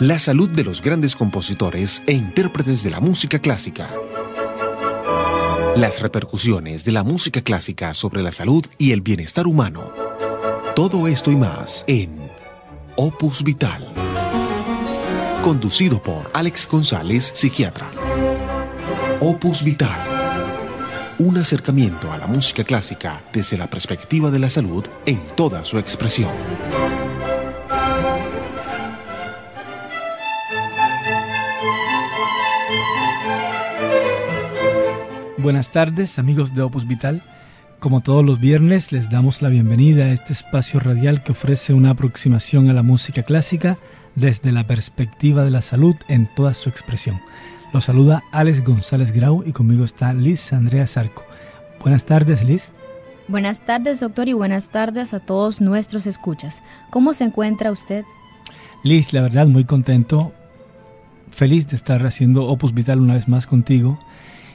la salud de los grandes compositores e intérpretes de la música clásica. Las repercusiones de la música clásica sobre la salud y el bienestar humano. Todo esto y más en Opus Vital. Conducido por Alex González, psiquiatra. Opus Vital. Un acercamiento a la música clásica desde la perspectiva de la salud en toda su expresión. Buenas tardes amigos de Opus Vital. Como todos los viernes les damos la bienvenida a este espacio radial que ofrece una aproximación a la música clásica desde la perspectiva de la salud en toda su expresión. Los saluda Alex González Grau y conmigo está Liz Andrea Sarco. Buenas tardes Liz. Buenas tardes doctor y buenas tardes a todos nuestros escuchas. ¿Cómo se encuentra usted? Liz, la verdad muy contento, feliz de estar haciendo Opus Vital una vez más contigo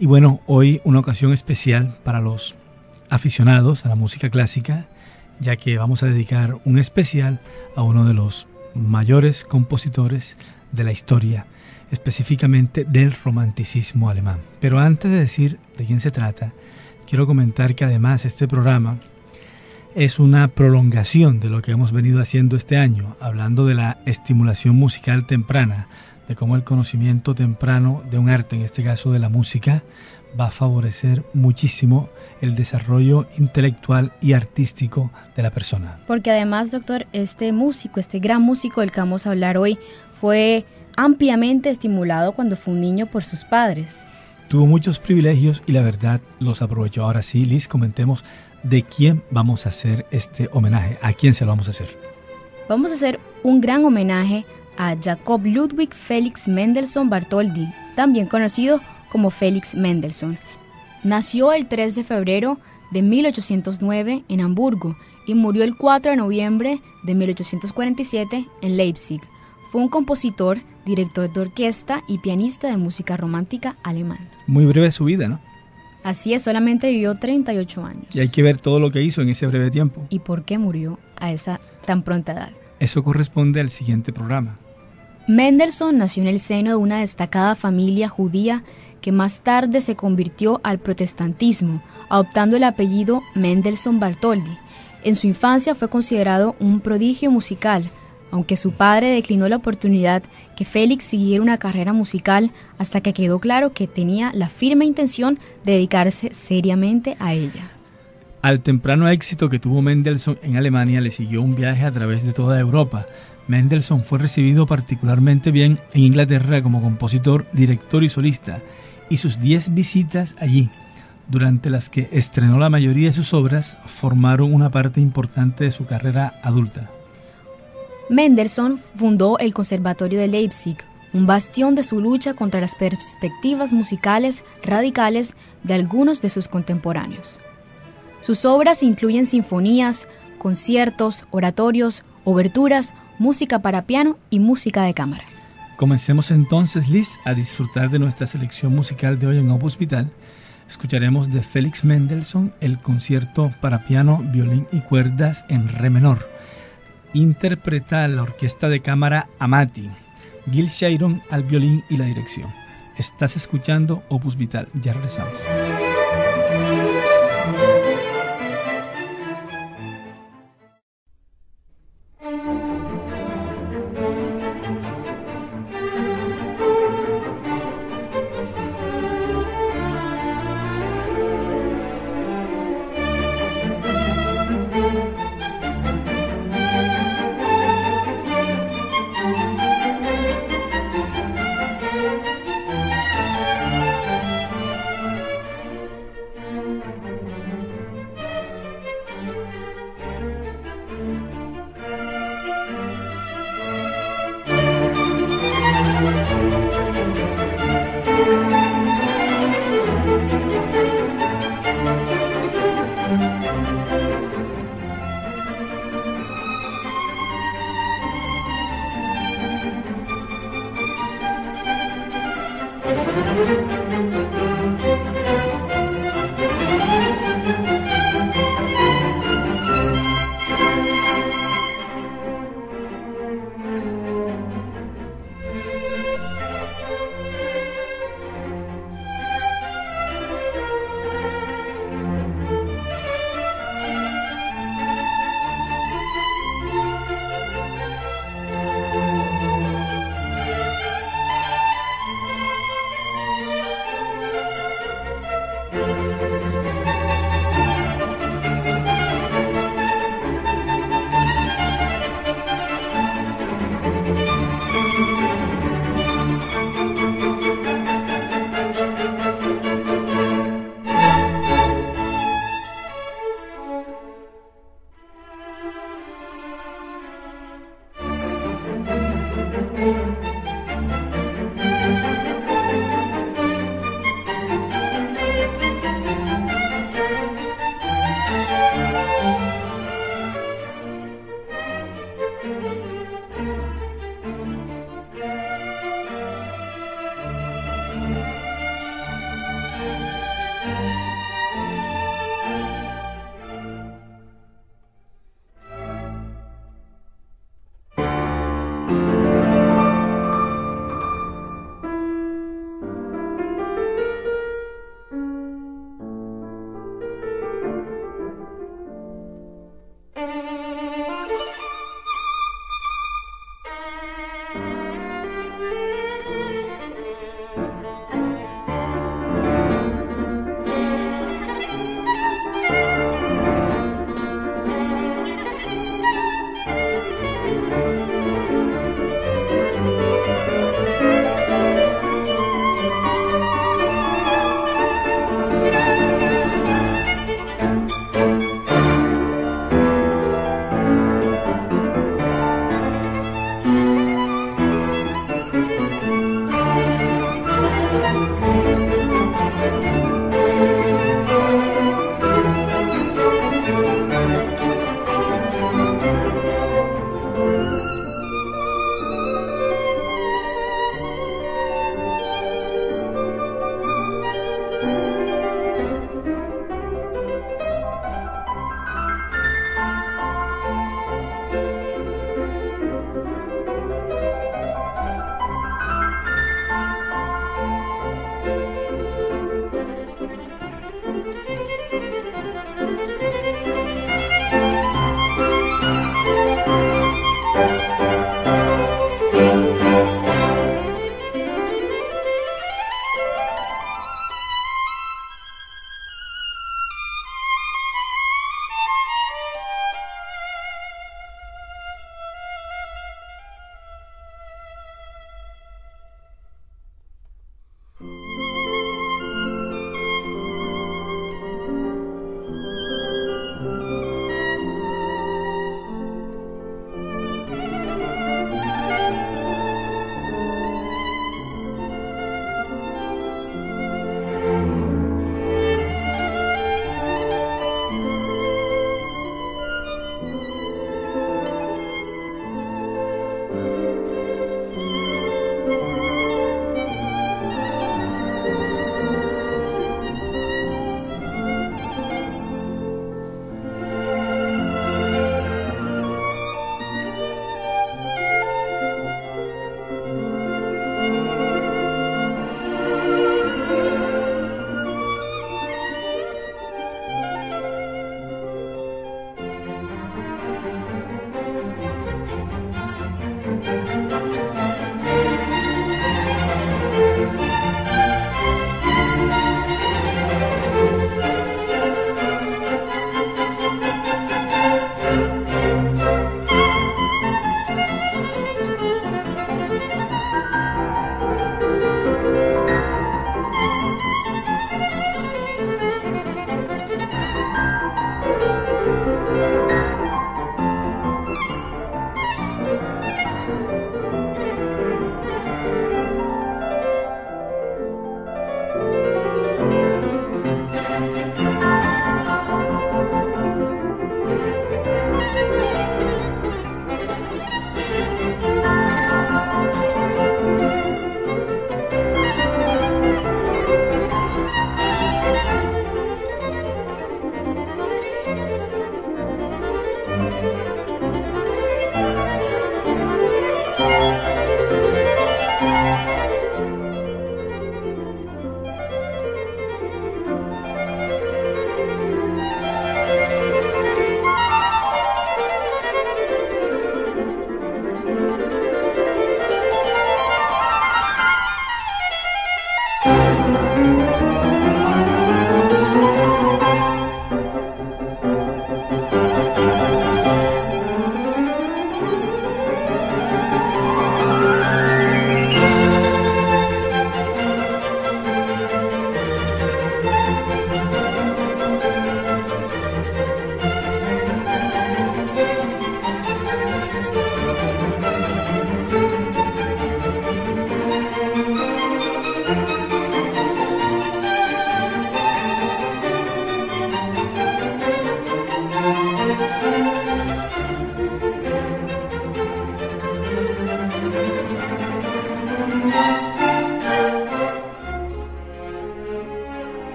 y bueno, hoy una ocasión especial para los aficionados a la música clásica, ya que vamos a dedicar un especial a uno de los mayores compositores de la historia, específicamente del romanticismo alemán. Pero antes de decir de quién se trata, quiero comentar que además este programa es una prolongación de lo que hemos venido haciendo este año, hablando de la estimulación musical temprana, de cómo el conocimiento temprano de un arte, en este caso de la música, va a favorecer muchísimo el desarrollo intelectual y artístico de la persona. Porque además, doctor, este músico, este gran músico del que vamos a hablar hoy, fue ampliamente estimulado cuando fue un niño por sus padres. Tuvo muchos privilegios y la verdad los aprovechó. Ahora sí, Liz, comentemos de quién vamos a hacer este homenaje, a quién se lo vamos a hacer. Vamos a hacer un gran homenaje a Jacob Ludwig Felix Mendelssohn Bartholdy, también conocido como Felix Mendelssohn. Nació el 3 de febrero de 1809 en Hamburgo y murió el 4 de noviembre de 1847 en Leipzig. Fue un compositor, director de orquesta y pianista de música romántica alemán. Muy breve su vida, ¿no? Así es, solamente vivió 38 años. Y hay que ver todo lo que hizo en ese breve tiempo. ¿Y por qué murió a esa tan pronta edad? Eso corresponde al siguiente programa. Mendelssohn nació en el seno de una destacada familia judía que más tarde se convirtió al protestantismo, adoptando el apellido Mendelssohn Bartholdy. En su infancia fue considerado un prodigio musical, aunque su padre declinó la oportunidad que Félix siguiera una carrera musical hasta que quedó claro que tenía la firme intención de dedicarse seriamente a ella. Al temprano éxito que tuvo Mendelssohn en Alemania le siguió un viaje a través de toda Europa, Mendelssohn fue recibido particularmente bien en Inglaterra como compositor, director y solista, y sus 10 visitas allí, durante las que estrenó la mayoría de sus obras, formaron una parte importante de su carrera adulta. Mendelssohn fundó el Conservatorio de Leipzig, un bastión de su lucha contra las perspectivas musicales radicales de algunos de sus contemporáneos. Sus obras incluyen sinfonías, conciertos, oratorios, oberturas, música para piano y música de cámara. Comencemos entonces, Liz, a disfrutar de nuestra selección musical de hoy en Opus Vital. Escucharemos de Félix Mendelssohn el concierto para piano, violín y cuerdas en re menor. Interpreta la orquesta de cámara Amati, Gil Sharon al violín y la dirección. Estás escuchando Opus Vital. Ya regresamos.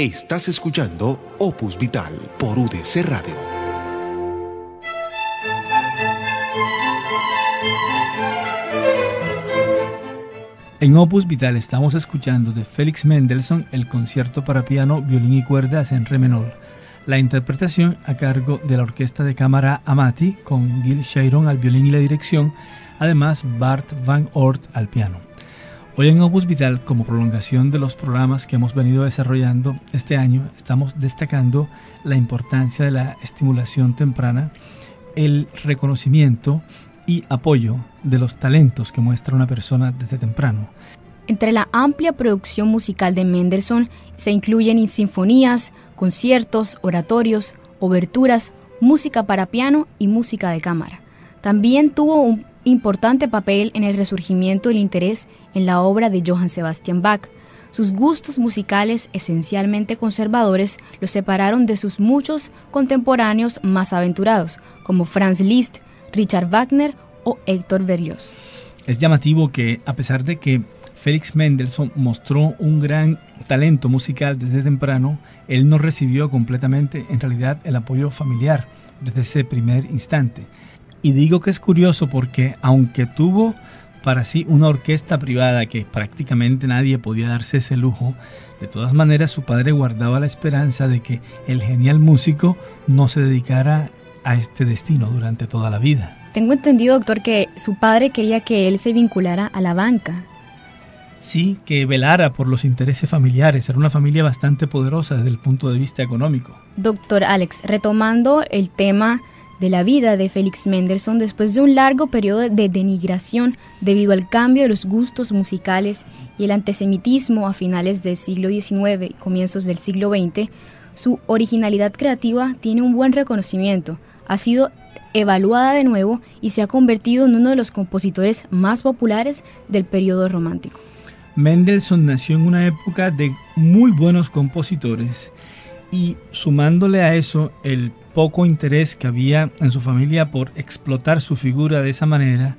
Estás escuchando Opus Vital por UDC Radio. En Opus Vital estamos escuchando de Félix Mendelssohn el concierto para piano, violín y cuerdas en re menor. La interpretación a cargo de la Orquesta de Cámara Amati con Gil Sharon al violín y la dirección, además Bart Van Oort al piano. Hoy en Opus Vital, como prolongación de los programas que hemos venido desarrollando este año, estamos destacando la importancia de la estimulación temprana, el reconocimiento y apoyo de los talentos que muestra una persona desde temprano. Entre la amplia producción musical de Mendelssohn se incluyen sinfonías, conciertos, oratorios, oberturas, música para piano y música de cámara. También tuvo un importante papel en el resurgimiento del interés en la obra de Johann Sebastian Bach. Sus gustos musicales esencialmente conservadores lo separaron de sus muchos contemporáneos más aventurados, como Franz Liszt, Richard Wagner o Héctor Berlioz. Es llamativo que, a pesar de que Félix Mendelssohn mostró un gran talento musical desde temprano, él no recibió completamente en realidad el apoyo familiar desde ese primer instante. Y digo que es curioso porque aunque tuvo para sí una orquesta privada que prácticamente nadie podía darse ese lujo, de todas maneras su padre guardaba la esperanza de que el genial músico no se dedicara a este destino durante toda la vida. Tengo entendido, doctor, que su padre quería que él se vinculara a la banca. Sí, que velara por los intereses familiares. Era una familia bastante poderosa desde el punto de vista económico. Doctor Alex, retomando el tema de la vida de Félix Mendelssohn después de un largo periodo de denigración debido al cambio de los gustos musicales y el antisemitismo a finales del siglo XIX y comienzos del siglo XX, su originalidad creativa tiene un buen reconocimiento, ha sido evaluada de nuevo y se ha convertido en uno de los compositores más populares del periodo romántico. Mendelssohn nació en una época de muy buenos compositores y sumándole a eso el poco interés que había en su familia por explotar su figura de esa manera,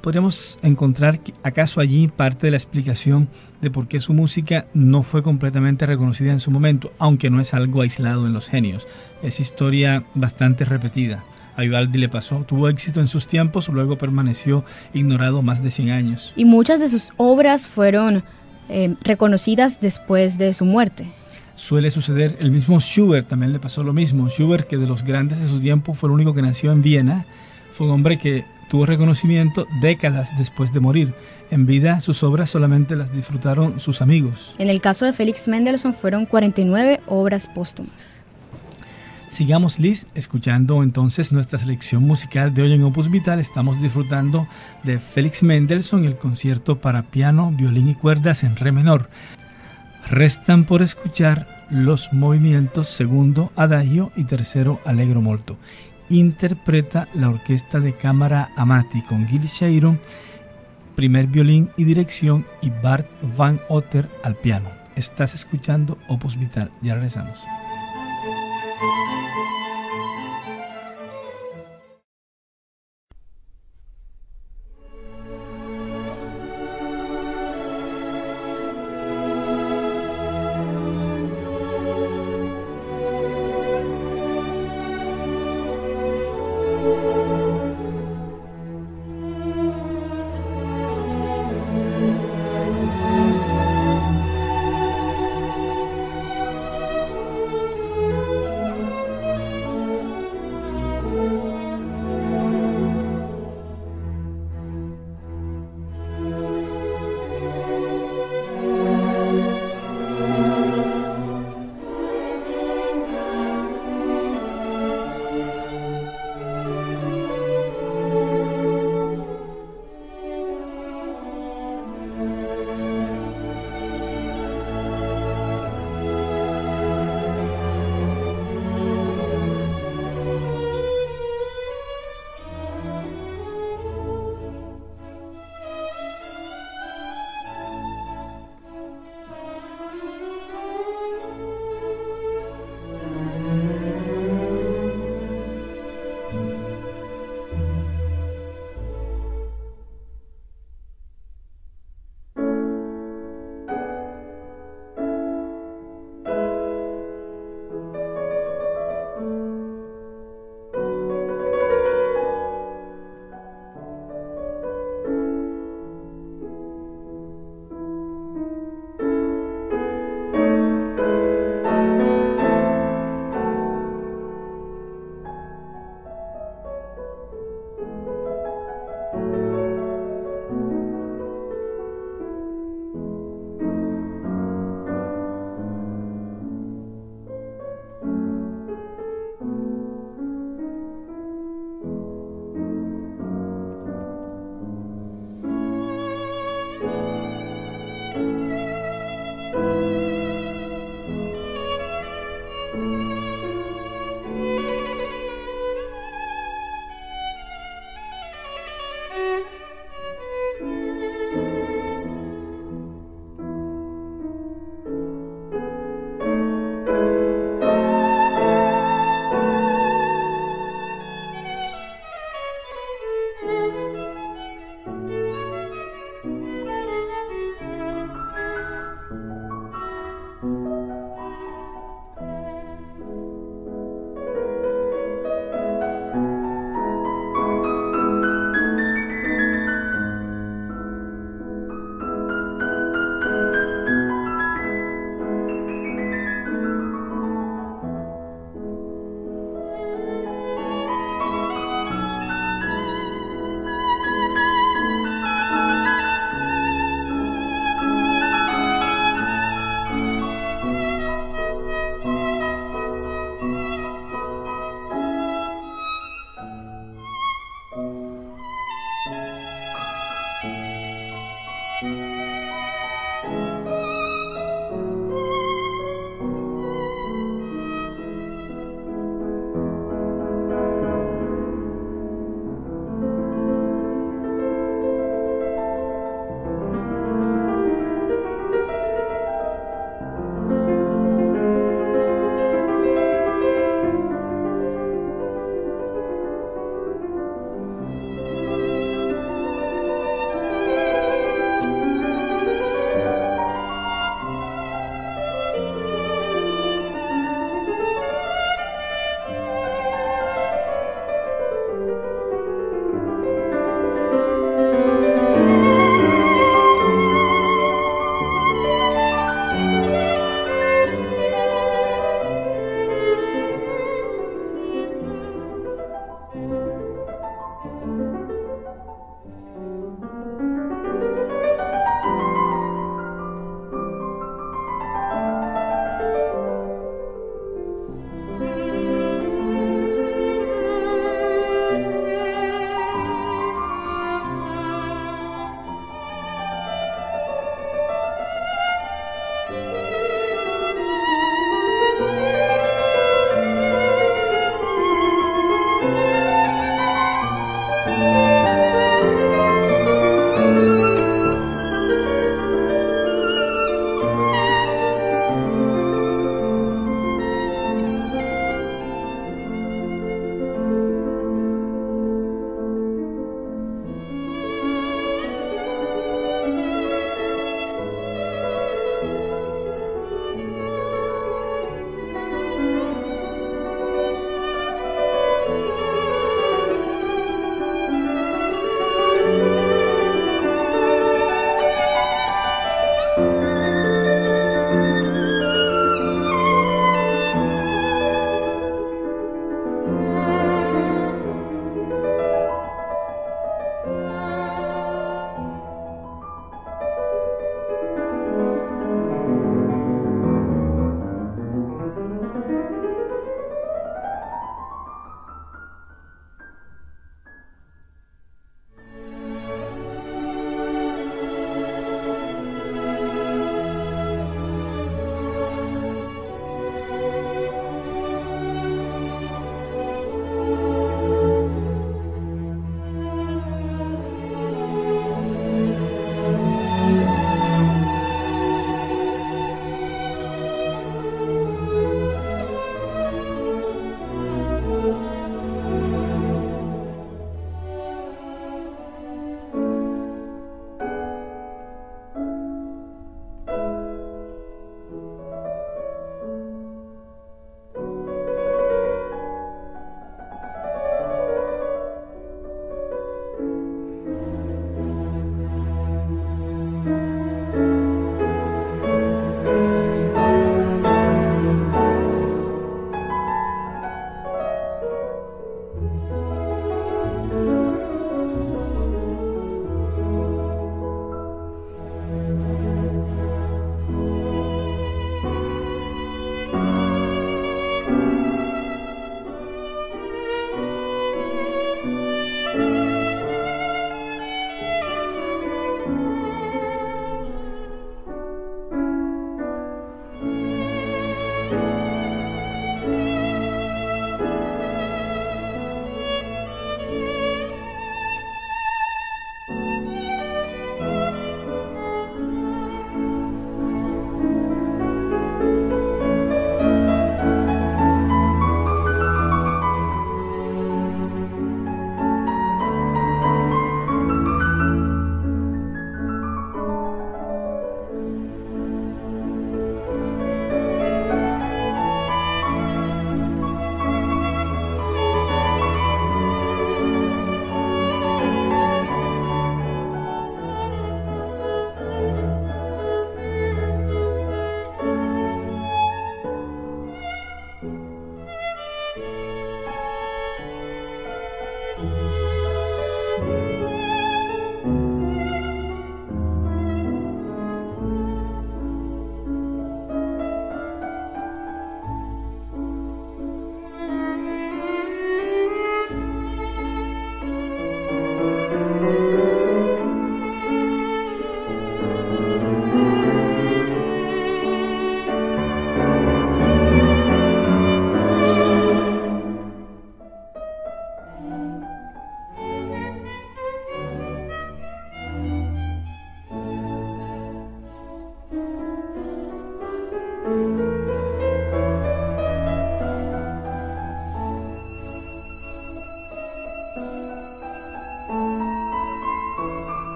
podríamos encontrar acaso allí parte de la explicación de por qué su música no fue completamente reconocida en su momento, aunque no es algo aislado en los genios. Es historia bastante repetida. A Vivaldi le pasó, tuvo éxito en sus tiempos, luego permaneció ignorado más de 100 años. Y muchas de sus obras fueron eh, reconocidas después de su muerte suele suceder. El mismo Schubert también le pasó lo mismo. Schubert, que de los grandes de su tiempo fue el único que nació en Viena, fue un hombre que tuvo reconocimiento décadas después de morir. En vida sus obras solamente las disfrutaron sus amigos. En el caso de Félix Mendelssohn fueron 49 obras póstumas. Sigamos Liz, escuchando entonces nuestra selección musical de hoy en Opus Vital. Estamos disfrutando de Félix Mendelssohn, el concierto para piano, violín y cuerdas en re menor. Restan por escuchar los movimientos segundo adagio y tercero allegro molto. Interpreta la orquesta de cámara Amati con Gil Shairon, primer violín y dirección y Bart Van Otter al piano. Estás escuchando Opus Vital. Ya regresamos.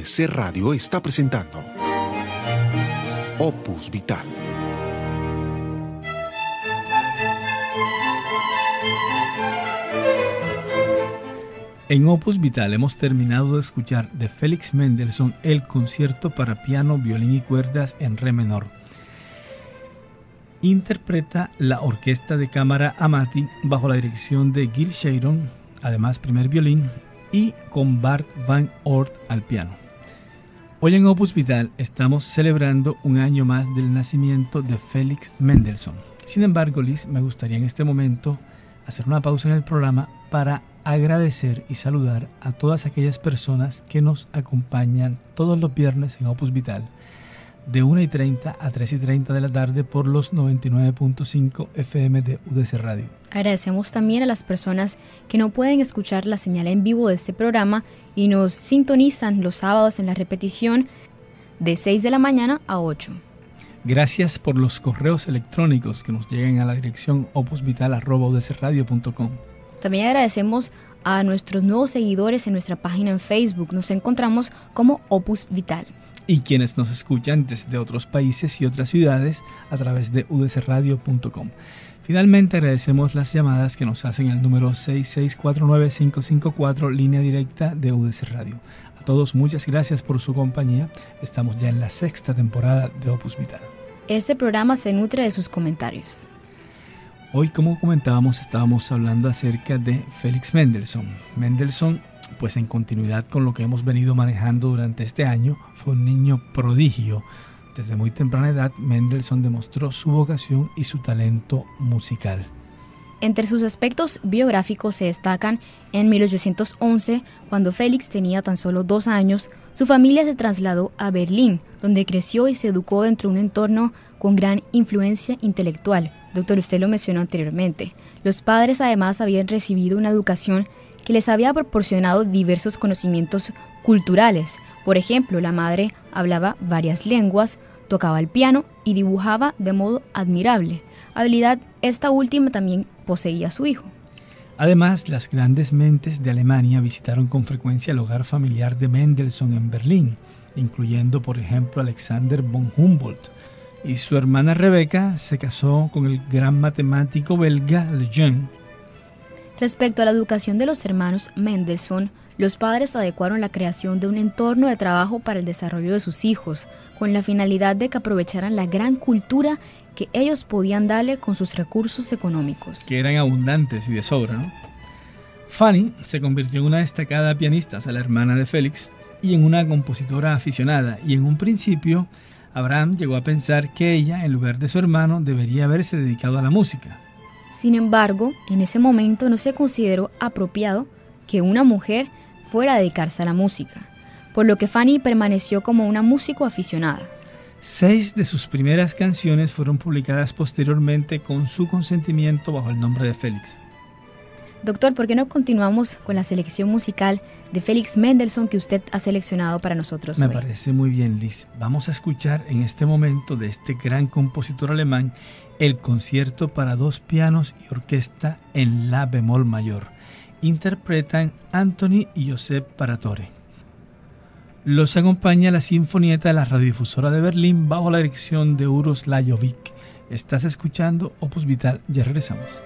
UDC Radio está presentando Opus Vital. En Opus Vital hemos terminado de escuchar de Félix Mendelssohn el concierto para piano, violín y cuerdas en re menor. Interpreta la Orquesta de Cámara Amati bajo la dirección de Gil Sharon, además primer violín, y con Bart Van Oort al piano. Hoy en Opus Vital estamos celebrando un año más del nacimiento de Félix Mendelssohn. Sin embargo, Liz, me gustaría en este momento hacer una pausa en el programa para agradecer y saludar a todas aquellas personas que nos acompañan todos los viernes en Opus Vital de 1 y 30 a 3 y 30 de la tarde por los 99.5 FM de UDC Radio. Agradecemos también a las personas que no pueden escuchar la señal en vivo de este programa y nos sintonizan los sábados en la repetición de 6 de la mañana a 8. Gracias por los correos electrónicos que nos llegan a la dirección opusvital.udcradio.com. También agradecemos a nuestros nuevos seguidores en nuestra página en Facebook. Nos encontramos como Opus Vital y quienes nos escuchan desde otros países y otras ciudades a través de udcradio.com. Finalmente agradecemos las llamadas que nos hacen el número 6649-554, línea directa de UDC Radio. A todos muchas gracias por su compañía. Estamos ya en la sexta temporada de Opus Vital. Este programa se nutre de sus comentarios. Hoy, como comentábamos, estábamos hablando acerca de Félix Mendelssohn. Mendelssohn pues en continuidad con lo que hemos venido manejando durante este año, fue un niño prodigio. Desde muy temprana edad, Mendelssohn demostró su vocación y su talento musical. Entre sus aspectos biográficos se destacan en 1811, cuando Félix tenía tan solo dos años, su familia se trasladó a Berlín, donde creció y se educó dentro de un entorno con gran influencia intelectual. Doctor, usted lo mencionó anteriormente. Los padres además habían recibido una educación que les había proporcionado diversos conocimientos culturales. Por ejemplo, la madre hablaba varias lenguas, tocaba el piano y dibujaba de modo admirable. Habilidad esta última también poseía su hijo. Además, las grandes mentes de Alemania visitaron con frecuencia el hogar familiar de Mendelssohn en Berlín, incluyendo por ejemplo Alexander von Humboldt. Y su hermana Rebecca se casó con el gran matemático belga Lejeune Respecto a la educación de los hermanos Mendelssohn, los padres adecuaron la creación de un entorno de trabajo para el desarrollo de sus hijos, con la finalidad de que aprovecharan la gran cultura que ellos podían darle con sus recursos económicos. Que eran abundantes y de sobra, ¿no? Fanny se convirtió en una destacada pianista, o la hermana de Félix, y en una compositora aficionada, y en un principio Abraham llegó a pensar que ella, en lugar de su hermano, debería haberse dedicado a la música. Sin embargo, en ese momento no se consideró apropiado que una mujer fuera a dedicarse a la música, por lo que Fanny permaneció como una músico aficionada. Seis de sus primeras canciones fueron publicadas posteriormente con su consentimiento bajo el nombre de Félix. Doctor, ¿por qué no continuamos con la selección musical de Félix Mendelssohn que usted ha seleccionado para nosotros? Me parece muy bien, Liz. Vamos a escuchar en este momento de este gran compositor alemán el concierto para dos pianos y orquesta en la bemol mayor. Interpretan Anthony y Josep Paratore. Los acompaña la Sinfonieta de la Radiodifusora de Berlín bajo la dirección de Uros Lajovic. Estás escuchando Opus Vital, ya regresamos.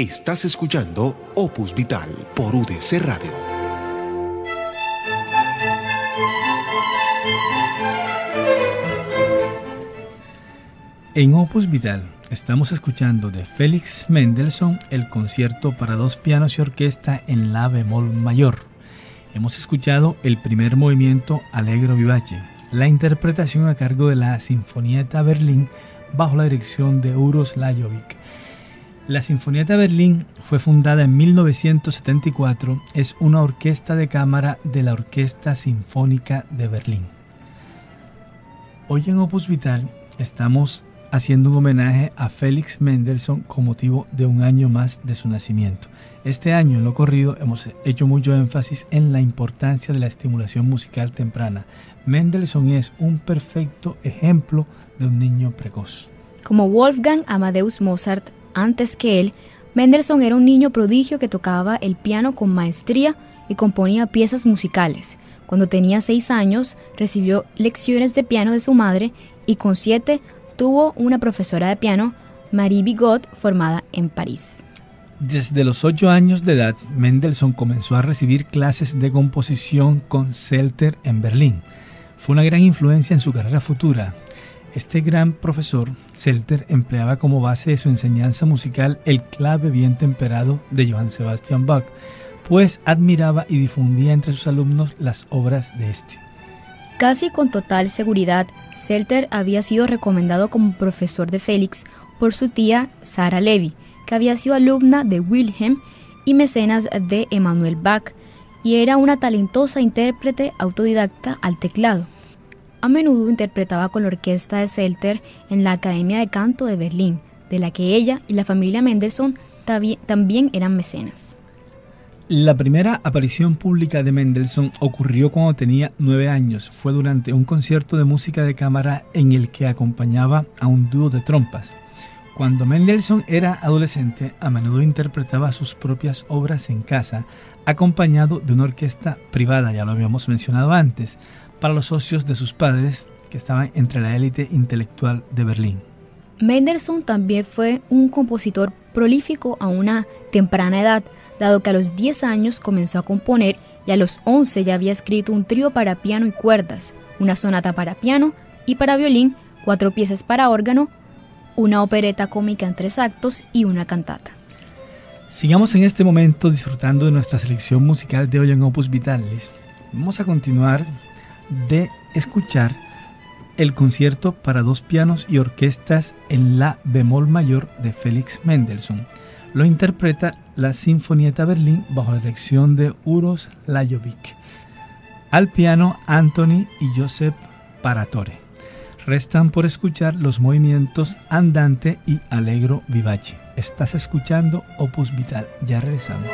Estás escuchando Opus Vital por UDC Radio. En Opus Vital estamos escuchando de Félix Mendelssohn el concierto para dos pianos y orquesta en la bemol mayor. Hemos escuchado el primer movimiento Alegro Vivace, la interpretación a cargo de la Sinfonieta Berlín bajo la dirección de Uros Lajovic. La Sinfonieta Berlín fue fundada en 1974, es una orquesta de cámara de la Orquesta Sinfónica de Berlín. Hoy en Opus Vital estamos haciendo un homenaje a Félix Mendelssohn con motivo de un año más de su nacimiento. Este año en lo corrido hemos hecho mucho énfasis en la importancia de la estimulación musical temprana. Mendelssohn es un perfecto ejemplo de un niño precoz. Como Wolfgang Amadeus Mozart, antes que él, Mendelssohn era un niño prodigio que tocaba el piano con maestría y componía piezas musicales. Cuando tenía seis años, recibió lecciones de piano de su madre y con siete tuvo una profesora de piano, Marie Bigot, formada en París. Desde los ocho años de edad, Mendelssohn comenzó a recibir clases de composición con Selter en Berlín. Fue una gran influencia en su carrera futura. Este gran profesor, Selter, empleaba como base de su enseñanza musical el clave bien temperado de Johann Sebastian Bach, pues admiraba y difundía entre sus alumnos las obras de este. Casi con total seguridad, Selter había sido recomendado como profesor de Félix por su tía Sara Levy, que había sido alumna de Wilhelm y mecenas de Emanuel Bach, y era una talentosa intérprete autodidacta al teclado. A menudo interpretaba con la orquesta de Selter en la Academia de Canto de Berlín, de la que ella y la familia Mendelssohn también eran mecenas. La primera aparición pública de Mendelssohn ocurrió cuando tenía nueve años. Fue durante un concierto de música de cámara en el que acompañaba a un dúo de trompas. Cuando Mendelssohn era adolescente, a menudo interpretaba sus propias obras en casa, acompañado de una orquesta privada, ya lo habíamos mencionado antes para los socios de sus padres que estaban entre la élite intelectual de Berlín. Mendelssohn también fue un compositor prolífico a una temprana edad, dado que a los 10 años comenzó a componer y a los 11 ya había escrito un trío para piano y cuerdas, una sonata para piano y para violín, cuatro piezas para órgano, una opereta cómica en tres actos y una cantata. Sigamos en este momento disfrutando de nuestra selección musical de hoy en Opus Vitalis. Vamos a continuar de escuchar el concierto para dos pianos y orquestas en la bemol mayor de Félix Mendelssohn. Lo interpreta la Sinfonieta Berlín bajo la dirección de Uros Lajovic. Al piano Anthony y Josep Paratore. Restan por escuchar los movimientos Andante y Alegro Vivace. Estás escuchando Opus Vital. Ya regresamos.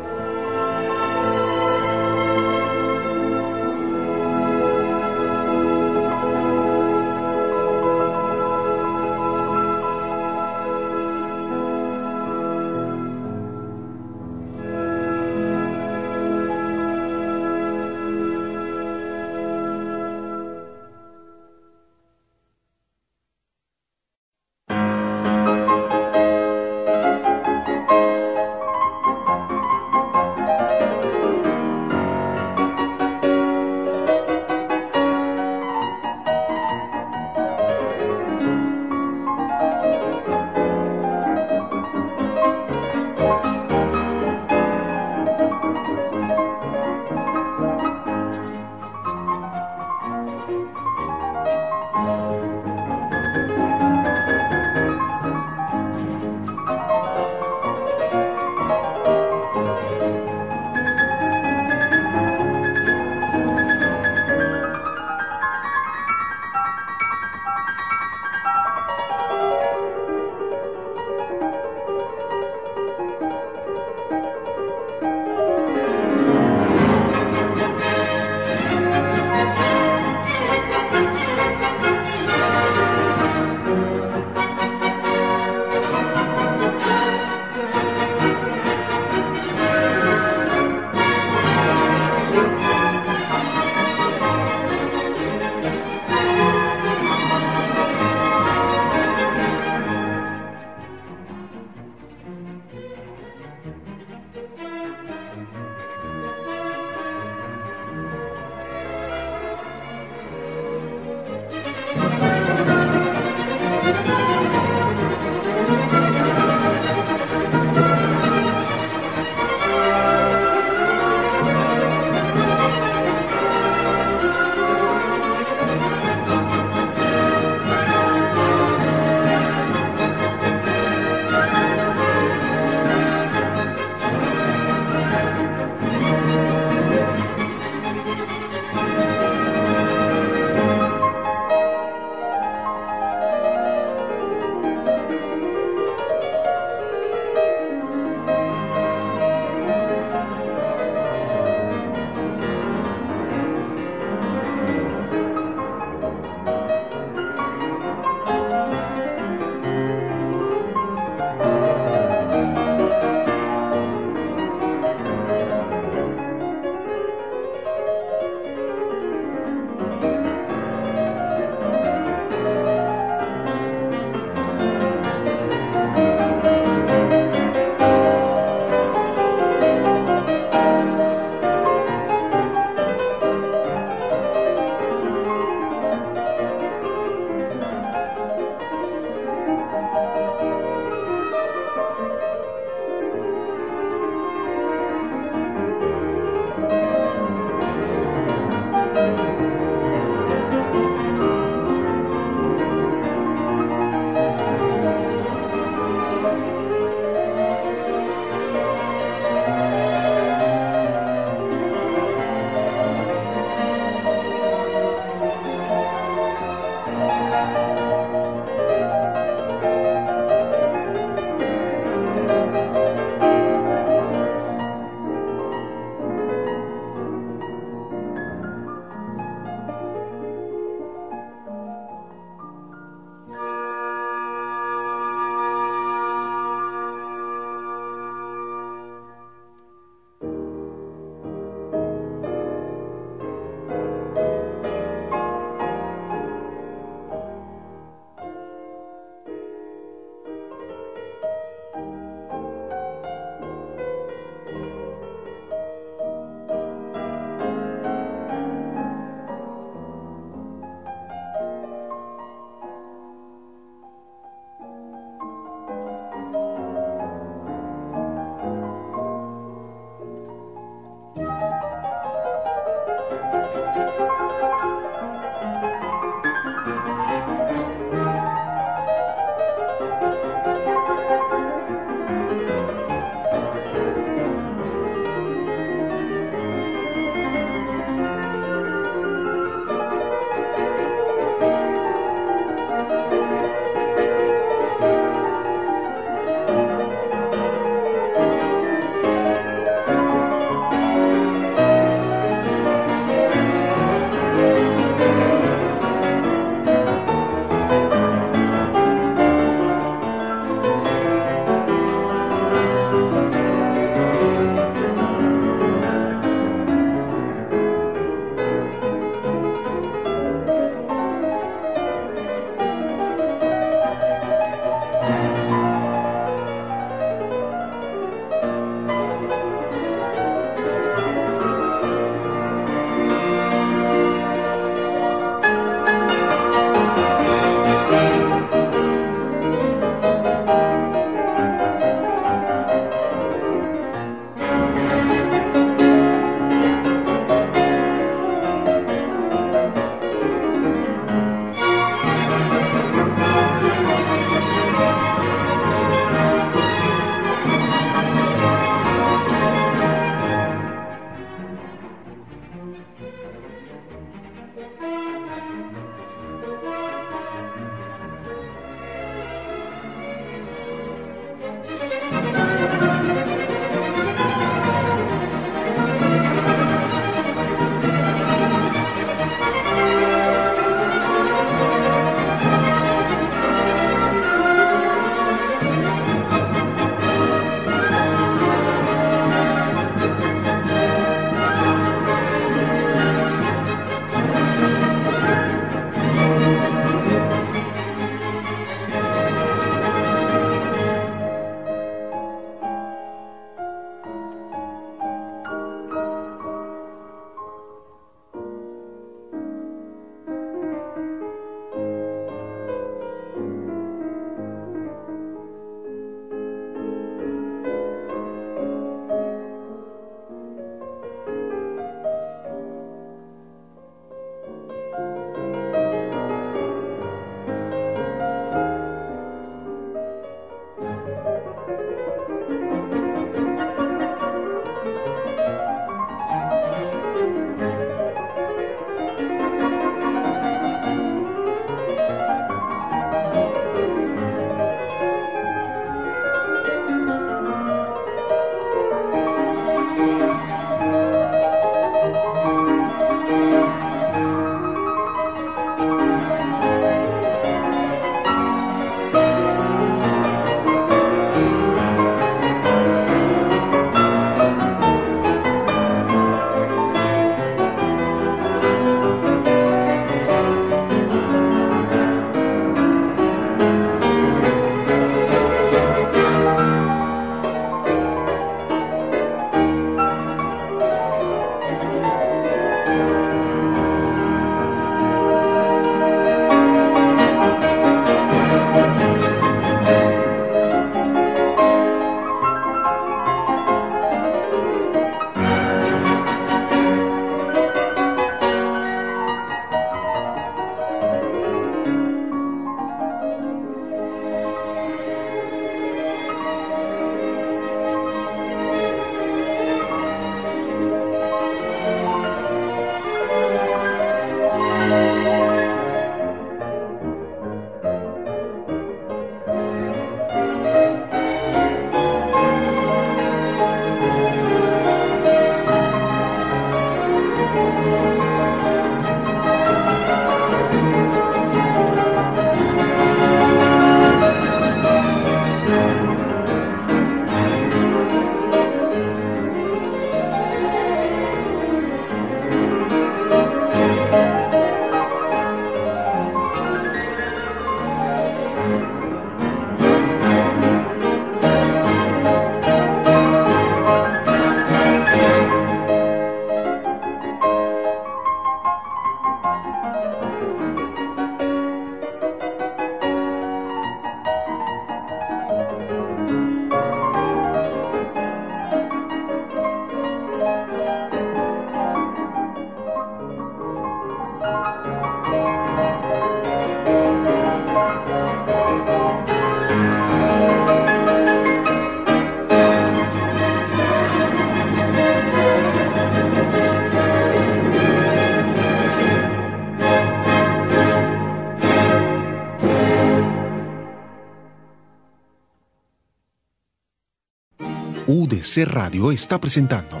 UDC Radio está presentando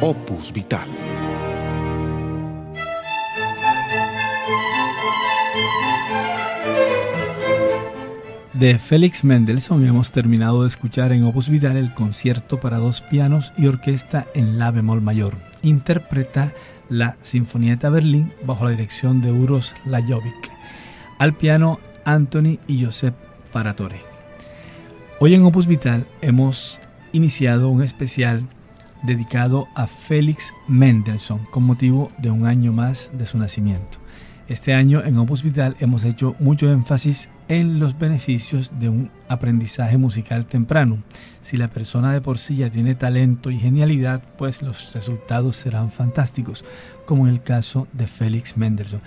Opus Vital. De Félix Mendelssohn hemos terminado de escuchar en Opus Vital el concierto para dos pianos y orquesta en La bemol mayor. Interpreta la Sinfonieta Berlín bajo la dirección de Uros Lajovic. Al piano Anthony y Josep Faratore. Hoy en Opus Vital hemos iniciado un especial dedicado a Félix Mendelssohn con motivo de un año más de su nacimiento. Este año en Opus Vital hemos hecho mucho énfasis en los beneficios de un aprendizaje musical temprano. Si la persona de por sí ya tiene talento y genialidad, pues los resultados serán fantásticos, como en el caso de Félix Mendelssohn.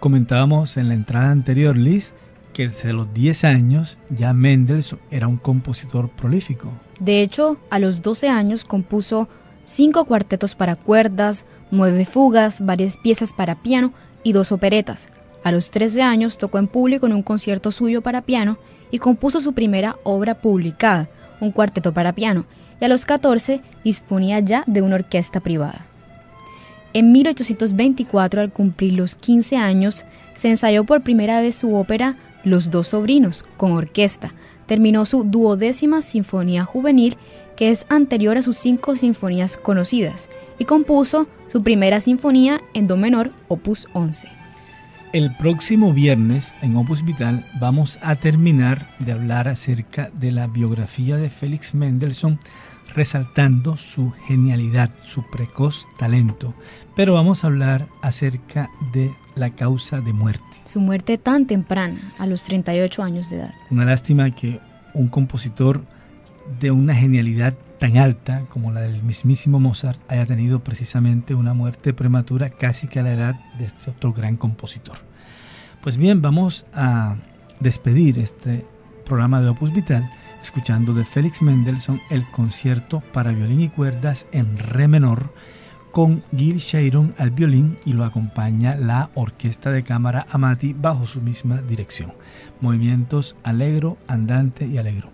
Comentábamos en la entrada anterior, Liz, que desde los 10 años ya Mendelssohn era un compositor prolífico. De hecho, a los 12 años compuso cinco cuartetos para cuerdas, nueve fugas, varias piezas para piano y dos operetas. A los 13 años tocó en público en un concierto suyo para piano y compuso su primera obra publicada, un cuarteto para piano, y a los 14 disponía ya de una orquesta privada. En 1824, al cumplir los 15 años, se ensayó por primera vez su ópera Los dos sobrinos, con orquesta. Terminó su duodécima sinfonía juvenil, que es anterior a sus cinco sinfonías conocidas, y compuso su primera sinfonía en do menor, opus 11. El próximo viernes en Opus Vital vamos a terminar de hablar acerca de la biografía de Félix Mendelssohn, resaltando su genialidad, su precoz talento. Pero vamos a hablar acerca de la causa de muerte. Su muerte tan temprana, a los 38 años de edad. Una lástima que un compositor de una genialidad tan alta como la del mismísimo Mozart haya tenido precisamente una muerte prematura casi que a la edad de este otro gran compositor. Pues bien, vamos a despedir este programa de Opus Vital escuchando de Félix Mendelssohn el concierto para violín y cuerdas en re menor con Gil Sharon al violín y lo acompaña la Orquesta de Cámara Amati bajo su misma dirección. Movimientos alegro, andante y alegro.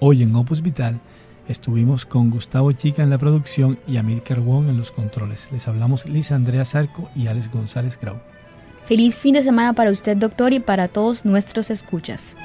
Hoy en Opus Vital Estuvimos con Gustavo Chica en la producción y Amilcar Wong en los controles. Les hablamos Liz Andrea Zarco y Alex González Grau. Feliz fin de semana para usted, doctor, y para todos nuestros escuchas.